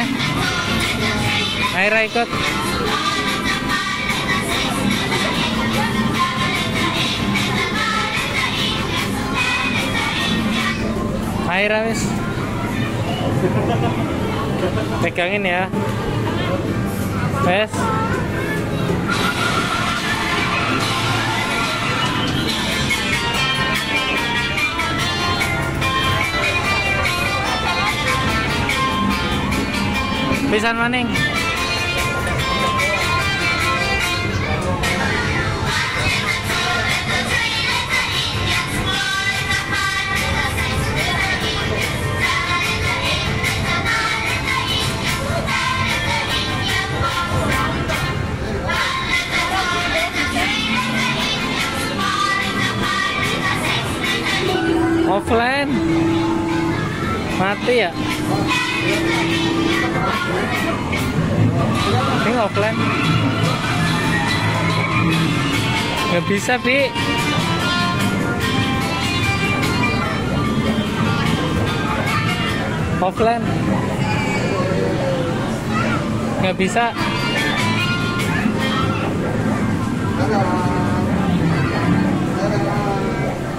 ya. Aira ikut. Aira wis. Pegangin ya. Wes. Pisan maning. Offline. Mati ya? Ini offline. Gak bisa, Bi. Offline. Gak bisa.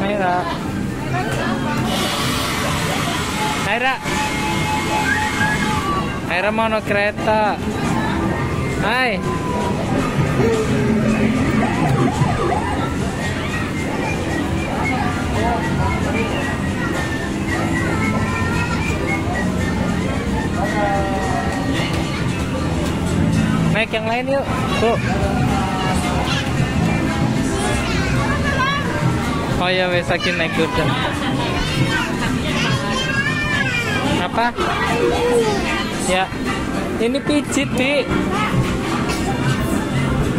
Aira. Aira. Aira mau naik kereta. Hai. Naik yang lain yuk. Tuh. Oh ya wes lagi naik kuda. Apa? Ya. Ini pijit, Bi.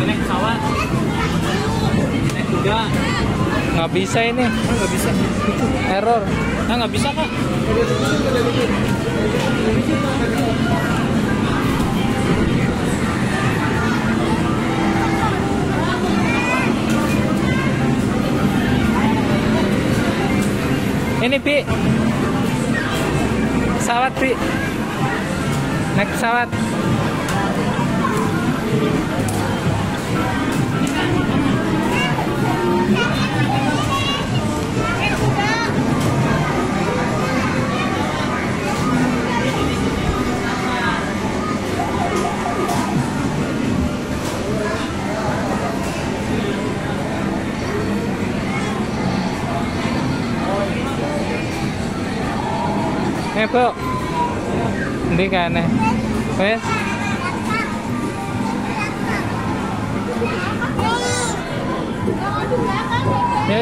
Naik pesawat naik kuda Nggak bisa ini. nggak bisa Error. nah nggak bisa kak Ini, Bi. Pesawat, Bi. Naik pesawat.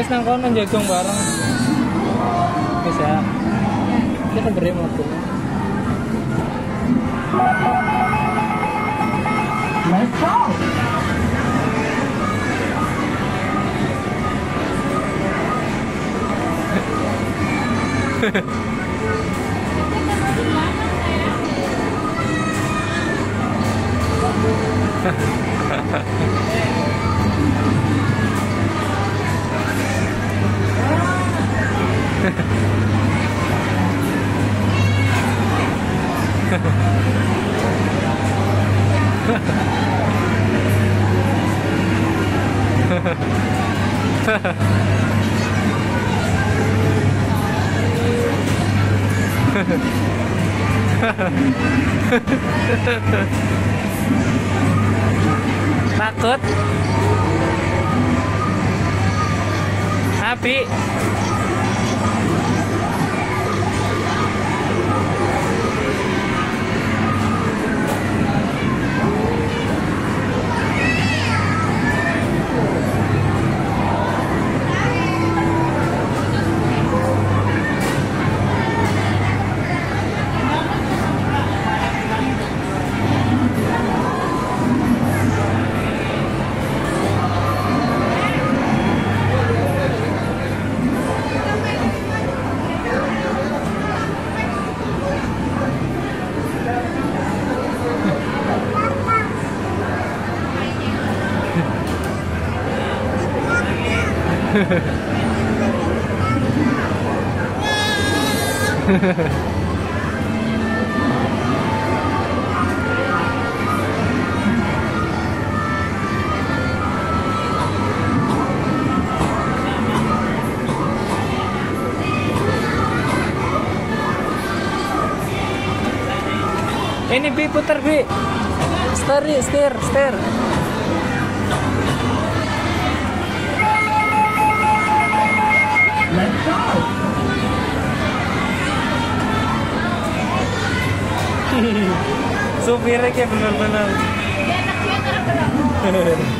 Wis nang kono jagong bareng. Wis ya. Kita beri mobil. Let's go. Takut? Api. Ini B putar B. Steer, steer, steer. Supirnya kayak bener-bener.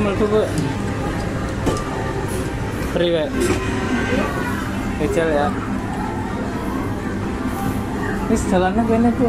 Ini bu, melbu bu. Priwe. Kecil ya. Ini jalannya kayaknya bu.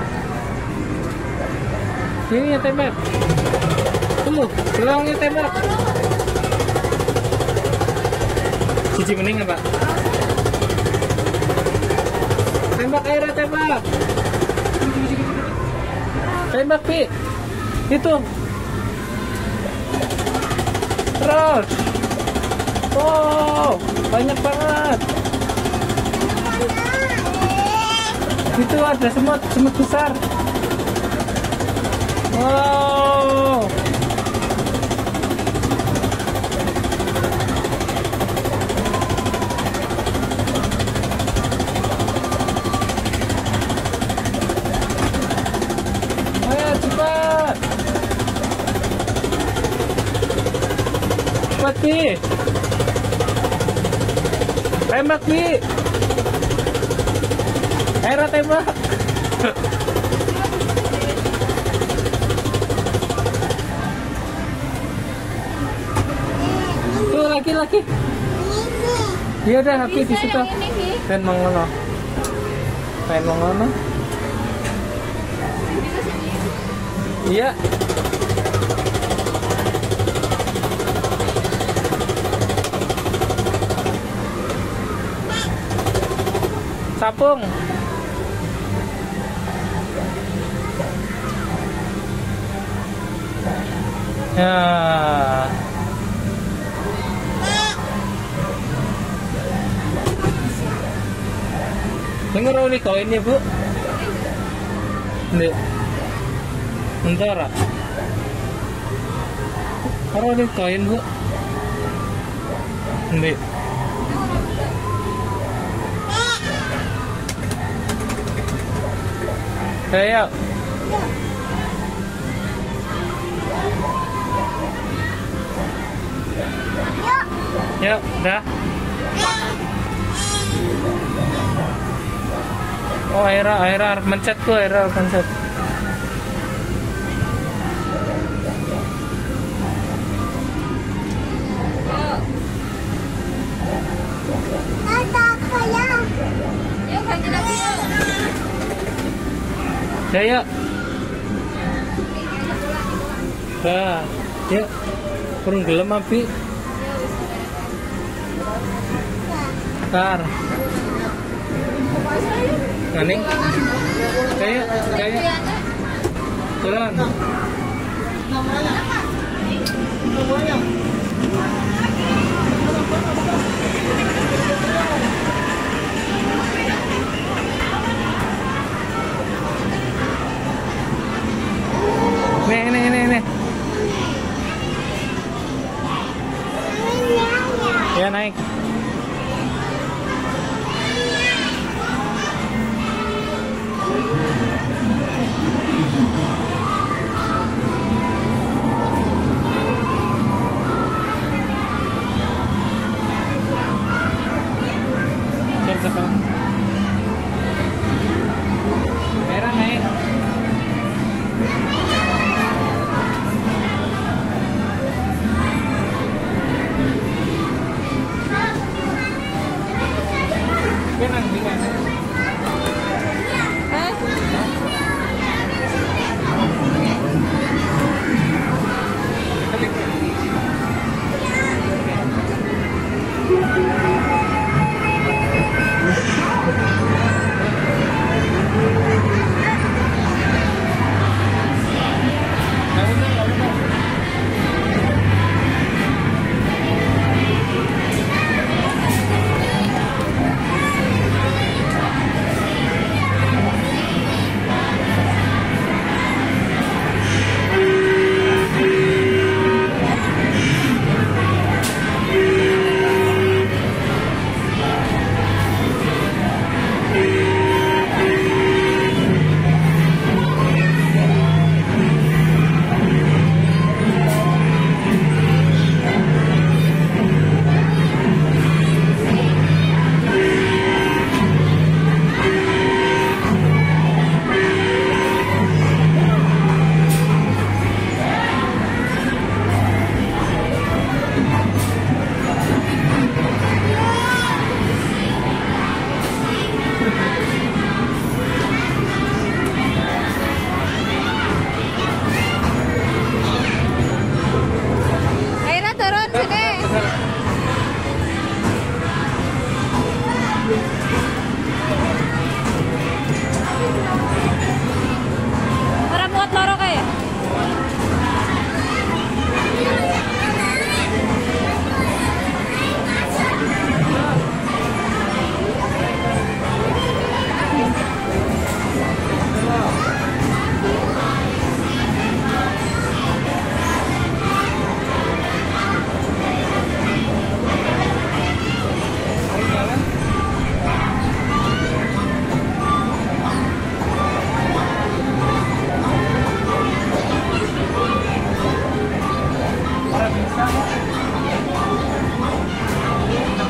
Tembak. Tuh, gelangnya tembak. Cici mending apa? Tembak airnya tembak. Tembak Bi. Itu. Terus. Wow, banyak banget. Itu ada semut, semut besar. Wow. Ayo cepat. Cepat, Pi. Tembak, Pi. Era tembak. Laki-laki. Iya udah laki di situ. Dan mengono. Pengen mengono. Iya. Sapung. Ya. Dengar ini koin ya bu? Nih. Bentar. Karo ini koin bu? Nih. Ayo. Yuk, udah. Oh, Aira harus mencet tuh, harus mencet. Lagi yuk. Ya. Dah, yuk. Kurang gelem api. Tar. Nani? Kayak, kayak. Turun. Nih, nih, nih, nih. Ya naik. Cek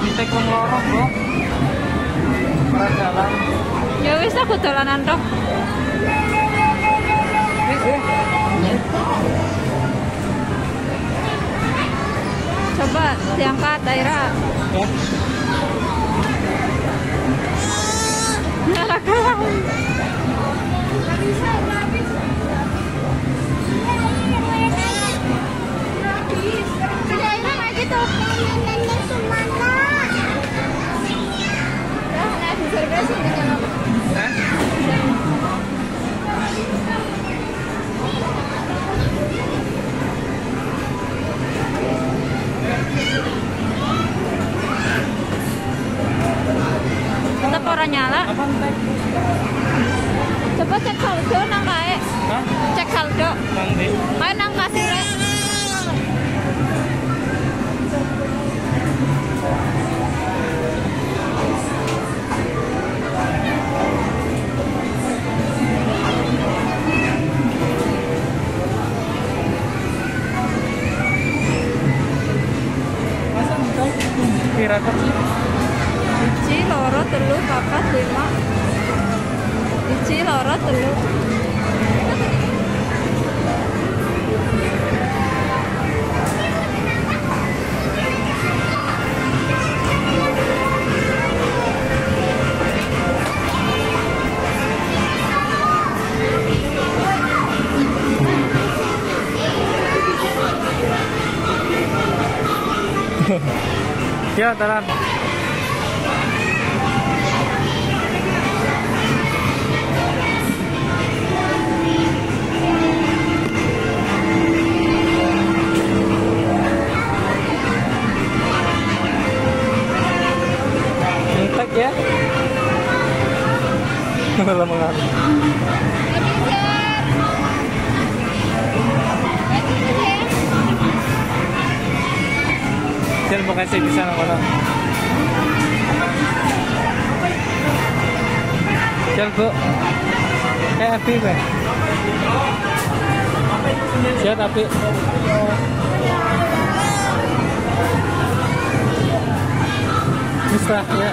bisa. Ya wis aku dolanan eh. Coba diangkat Aira. Ya. Ngalakalan. Hah? Tetap orang nyala. Coba cek saldo nang kae. Cek saldo. Nang Taran. Entek ya. Mengalir. Jangan mau kasih bisa nang kono. Jangan bu. Kayak api be. Siap api. Bisa ya.